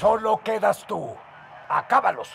Solo quedas tú. Acábalos.